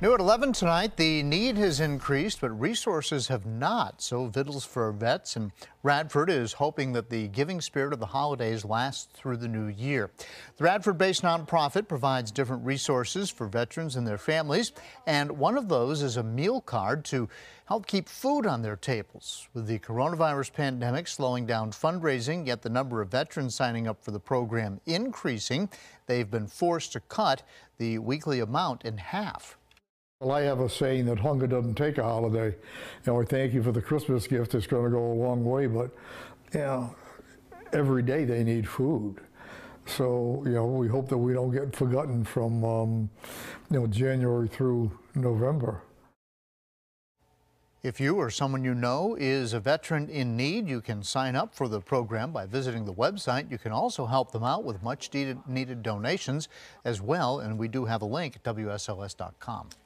New at 11 tonight, the need has increased, but resources have not. So, Vittles for Vets and Radford is hoping that the giving spirit of the holidays lasts through the new year. The Radford based nonprofit provides different resources for veterans and their families, and one of those is a meal card to help keep food on their tables. With the coronavirus pandemic slowing down fundraising, yet the number of veterans signing up for the program increasing, they've been forced to cut the weekly amount in half. Well, I have a saying that hunger doesn't take a holiday. Know, I thank you for the Christmas gift. It's going to go a long way, but you know, every day they need food. So, you know, we hope that we don't get forgotten from, um, you know, January through November. If you or someone you know is a veteran in need, you can sign up for the program by visiting the website. You can also help them out with much needed, needed donations as well, and we do have a link at WSLS.com.